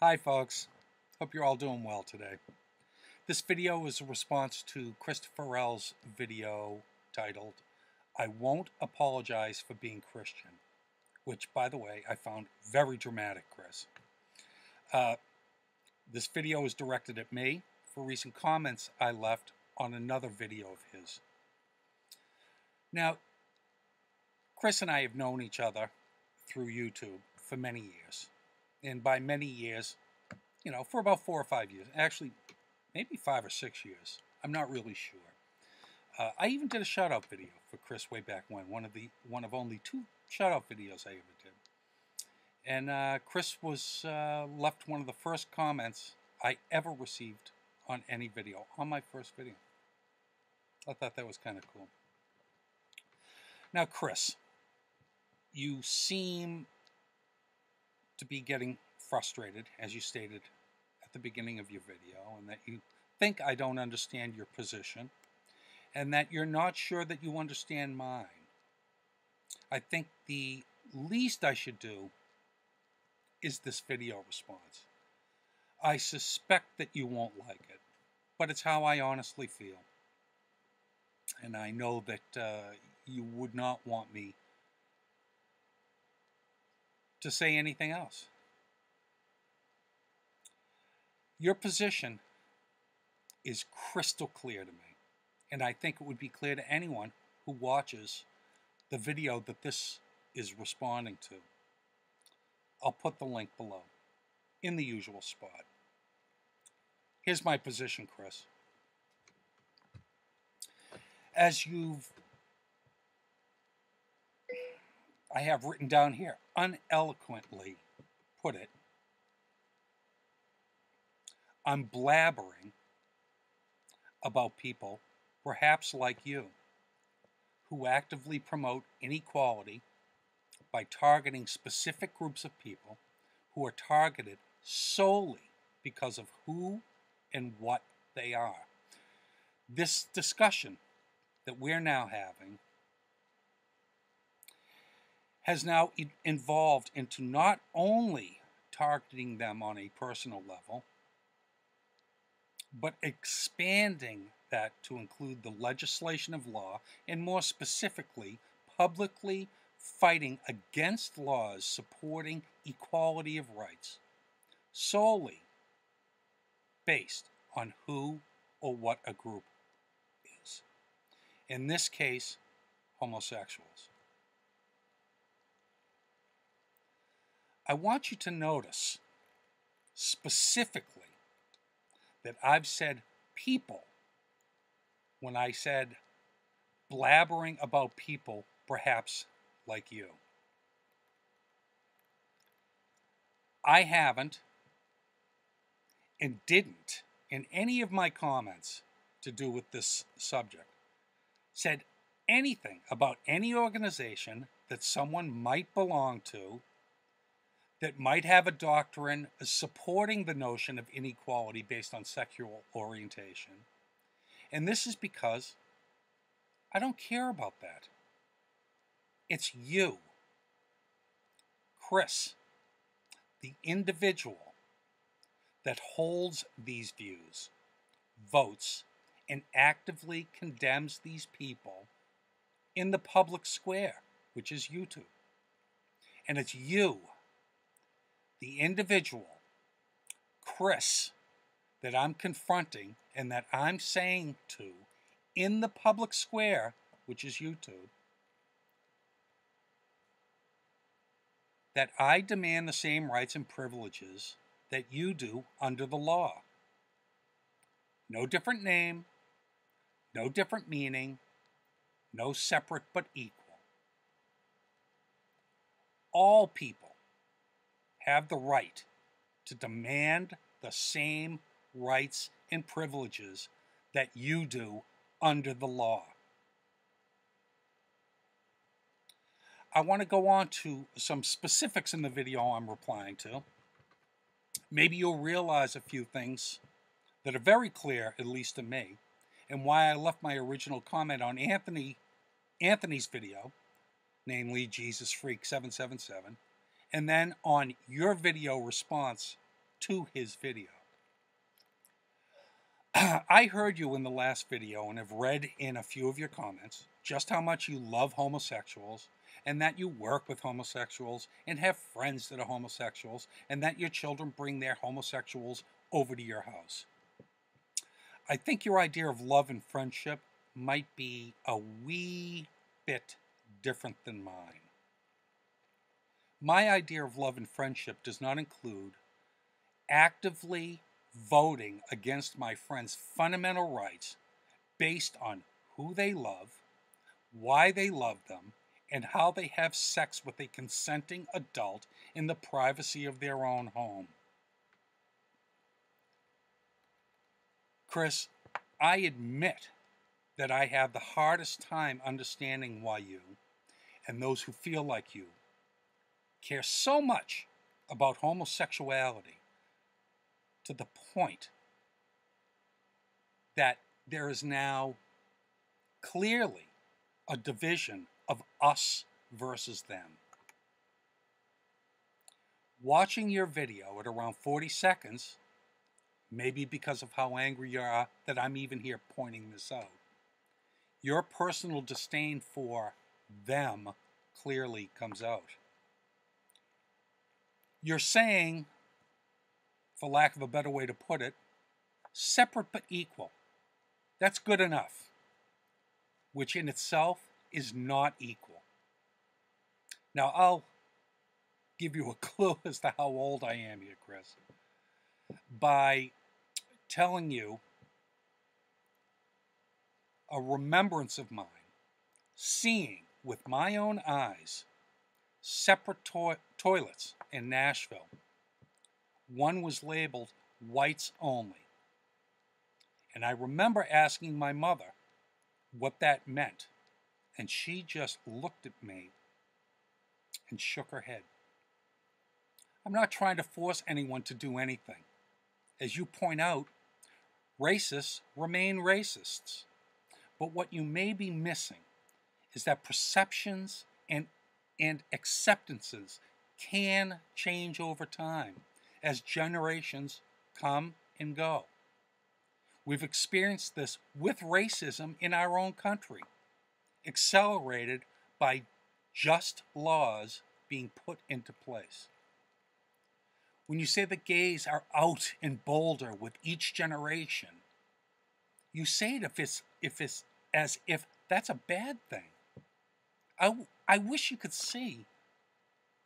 Hi folks, hope you're all doing well today. This video is a response to Christopher L's video titled, I Won't Apologize for Being Christian, which by the way I found very dramatic, Chris. Uh, this video is directed at me for recent comments I left on another video of his. Now, Chris and I have known each other through YouTube for many years and by many years, you know, for about four or five years. Actually, maybe five or six years. I'm not really sure. Uh, I even did a shout out video for Chris way back when, one of the one of only two shout out videos I ever did. And uh, Chris was uh, left one of the first comments I ever received on any video, on my first video. I thought that was kind of cool. Now, Chris, you seem to be getting frustrated, as you stated at the beginning of your video, and that you think I don't understand your position, and that you're not sure that you understand mine. I think the least I should do is this video response. I suspect that you won't like it, but it's how I honestly feel. And I know that uh, you would not want me to say anything else. Your position is crystal clear to me, and I think it would be clear to anyone who watches the video that this is responding to. I'll put the link below in the usual spot. Here's my position, Chris. As you've I have written down here, uneloquently put it. I'm blabbering about people, perhaps like you, who actively promote inequality by targeting specific groups of people who are targeted solely because of who and what they are. This discussion that we're now having has now evolved into not only targeting them on a personal level, but expanding that to include the legislation of law and more specifically, publicly fighting against laws supporting equality of rights solely based on who or what a group is. In this case, homosexuals. I want you to notice specifically that I've said people when I said blabbering about people perhaps like you. I haven't and didn't in any of my comments to do with this subject said anything about any organization that someone might belong to that might have a doctrine supporting the notion of inequality based on sexual orientation. And this is because I don't care about that. It's you, Chris, the individual that holds these views, votes, and actively condemns these people in the public square, which is YouTube. And it's you the individual, Chris, that I'm confronting and that I'm saying to in the public square, which is YouTube, that I demand the same rights and privileges that you do under the law. No different name, no different meaning, no separate but equal. All people have the right to demand the same rights and privileges that you do under the law. I want to go on to some specifics in the video I'm replying to. Maybe you'll realize a few things that are very clear, at least to me, and why I left my original comment on Anthony Anthony's video, namely Jesus Freak 777, and then on your video response to his video. I heard you in the last video and have read in a few of your comments just how much you love homosexuals and that you work with homosexuals and have friends that are homosexuals and that your children bring their homosexuals over to your house. I think your idea of love and friendship might be a wee bit different than mine. My idea of love and friendship does not include actively voting against my friends' fundamental rights based on who they love, why they love them, and how they have sex with a consenting adult in the privacy of their own home. Chris, I admit that I have the hardest time understanding why you and those who feel like you care so much about homosexuality to the point that there is now clearly a division of us versus them. Watching your video at around 40 seconds, maybe because of how angry you are that I'm even here pointing this out, your personal disdain for them clearly comes out. You're saying for lack of a better way to put it, separate but equal. That's good enough, which in itself is not equal. Now, I'll give you a clue as to how old I am here, Chris, by telling you a remembrance of mine, seeing with my own eyes separate to- toilets in Nashville one was labeled whites only. And I remember asking my mother what that meant. And she just looked at me and shook her head. I'm not trying to force anyone to do anything. As you point out, racists remain racists. But what you may be missing is that perceptions and, and acceptances can change over time as generations come and go. We've experienced this with racism in our own country, accelerated by just laws being put into place. When you say the gays are out and bolder with each generation, you say it if it's, if it's as if that's a bad thing. I, I wish you could see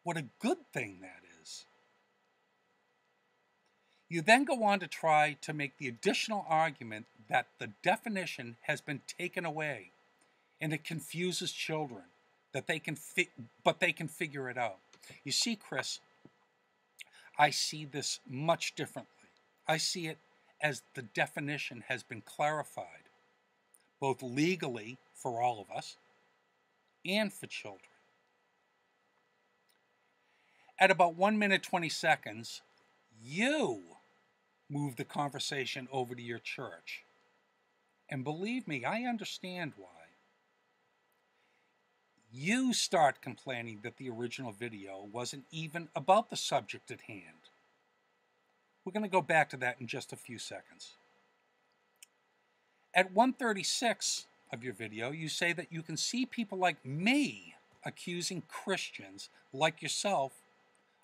what a good thing that is. You then go on to try to make the additional argument that the definition has been taken away and it confuses children that they can fi- but they can figure it out. You see Chris, I see this much differently. I see it as the definition has been clarified both legally for all of us and for children. At about 1 minute 20 seconds, you move the conversation over to your church. And believe me, I understand why. You start complaining that the original video wasn't even about the subject at hand. We're going to go back to that in just a few seconds. At 136 of your video, you say that you can see people like me accusing Christians like yourself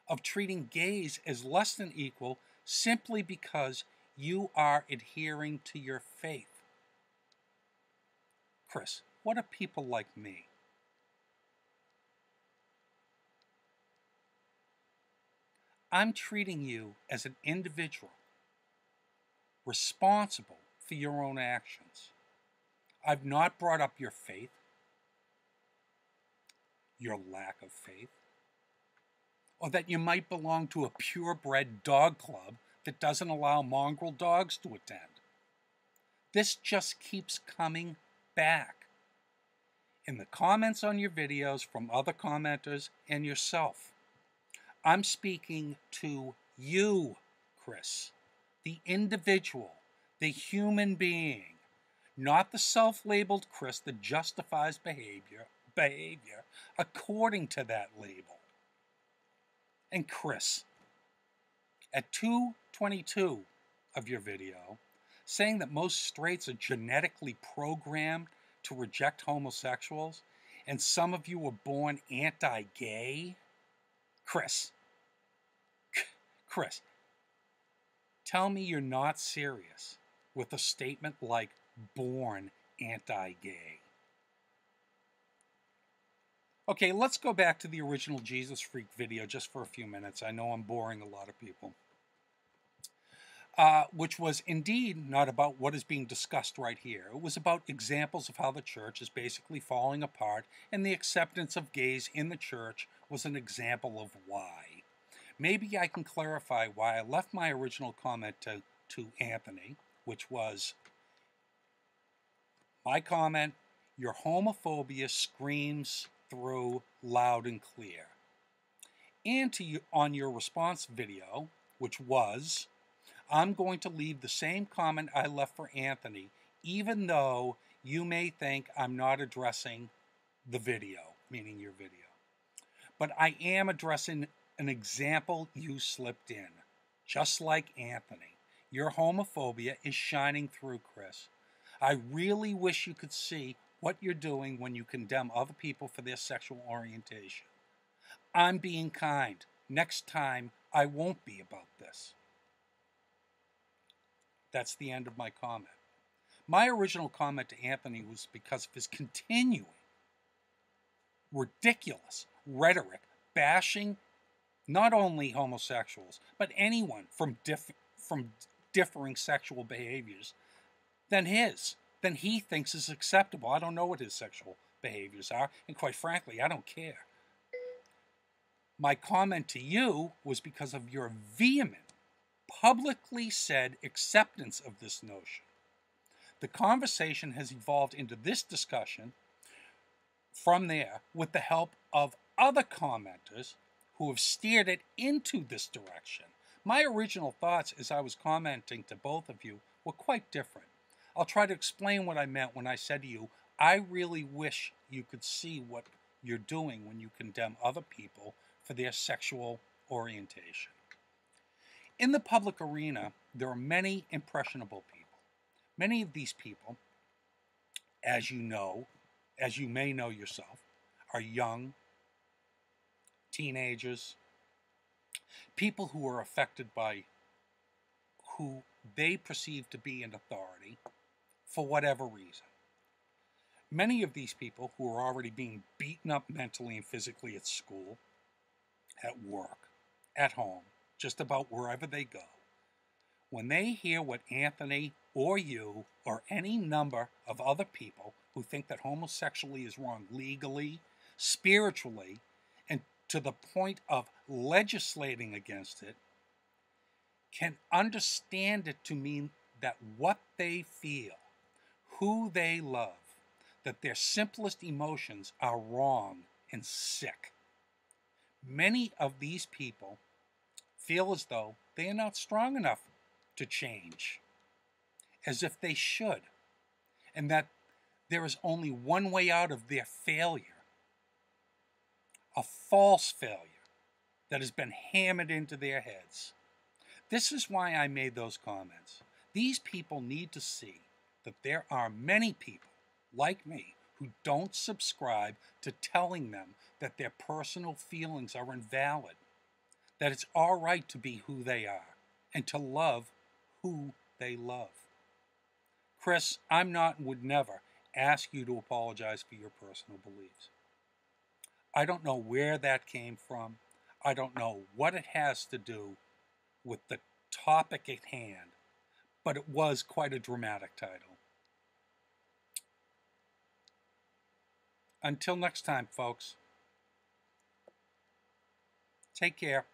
of treating gays as less than equal simply because you are adhering to your faith. Chris, what are people like me? I'm treating you as an individual responsible for your own actions. I've not brought up your faith, your lack of faith or that you might belong to a purebred dog club that doesn't allow mongrel dogs to attend. This just keeps coming back. In the comments on your videos from other commenters and yourself, I'm speaking to you, Chris, the individual, the human being, not the self-labeled Chris that justifies behavior behavior according to that label and Chris. At 222 of your video, saying that most straights are genetically programmed to reject homosexuals, and some of you were born anti gay? Chris, Chris, tell me you're not serious with a statement like born anti gay. Okay, let's go back to the original Jesus Freak video just for a few minutes. I know I'm boring a lot of people. Uh, which was indeed not about what is being discussed right here. It was about examples of how the church is basically falling apart, and the acceptance of gays in the church was an example of why. Maybe I can clarify why I left my original comment to, to Anthony, which was my comment your homophobia screams through loud and clear. And to you, on your response video, which was, I'm going to leave the same comment I left for Anthony, even though you may think I'm not addressing the video, meaning your video. But I am addressing an example you slipped in, just like Anthony. Your homophobia is shining through, Chris. I really wish you could see what you're doing when you condemn other people for their sexual orientation. I'm being kind. Next time, I won't be about this. That's the end of my comment. My original comment to Anthony was because of his continuing ridiculous rhetoric bashing not only homosexuals, but anyone from, diff- from differing sexual behaviors than his than he thinks is acceptable. I don't know what his sexual behaviors are, and quite frankly, I don't care. My comment to you was because of your vehement, publicly said acceptance of this notion. The conversation has evolved into this discussion from there with the help of other commenters who have steered it into this direction. My original thoughts as I was commenting to both of you were quite different. I'll try to explain what I meant when I said to you, I really wish you could see what you're doing when you condemn other people for their sexual orientation. In the public arena, there are many impressionable people. Many of these people, as you know, as you may know yourself, are young, teenagers, people who are affected by who they perceive to be an authority for whatever reason. Many of these people who are already being beaten up mentally and physically at school, at work, at home, just about wherever they go, when they hear what Anthony or you or any number of other people who think that homosexuality is wrong legally, spiritually, and to the point of legislating against it, can understand it to mean that what they feel who they love, that their simplest emotions are wrong and sick. Many of these people feel as though they are not strong enough to change, as if they should, and that there is only one way out of their failure a false failure that has been hammered into their heads. This is why I made those comments. These people need to see that there are many people like me who don't subscribe to telling them that their personal feelings are invalid, that it's all right to be who they are, and to love who they love. Chris, I'm not and would never ask you to apologize for your personal beliefs. I don't know where that came from. I don't know what it has to do with the topic at hand, but it was quite a dramatic title. Until next time, folks, take care.